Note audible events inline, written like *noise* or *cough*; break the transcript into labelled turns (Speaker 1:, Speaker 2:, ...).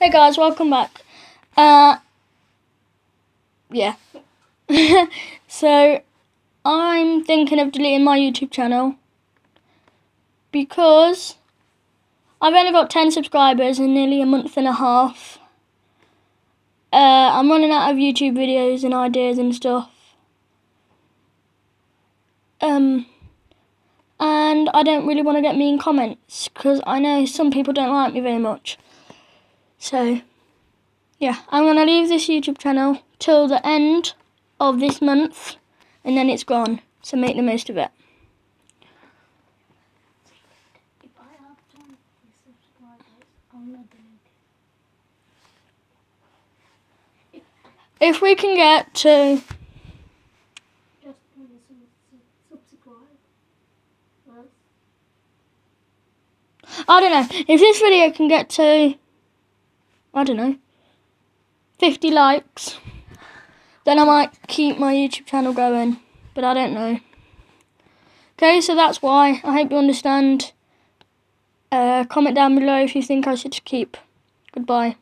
Speaker 1: Hey guys, welcome back. Uh, yeah. *laughs* so, I'm thinking of deleting my YouTube channel because I've only got 10 subscribers in nearly a month and a half. Uh, I'm running out of YouTube videos and ideas and stuff. Um, and I don't really want to get mean comments because I know some people don't like me very much. So, yeah, I'm going to leave this YouTube channel till the end of this month and then it's gone. So make the most of it.
Speaker 2: If I have 20 subscribers, I'm not delete it.
Speaker 1: If we can get to,
Speaker 2: Just 20 sub- sub- subscribe. Well,
Speaker 1: I don't know, if this video can get to, I don't know, 50 likes, then I might keep my YouTube channel going, but I don't know. Okay, so that's why. I hope you understand. Uh, comment down below if you think I should keep. Goodbye.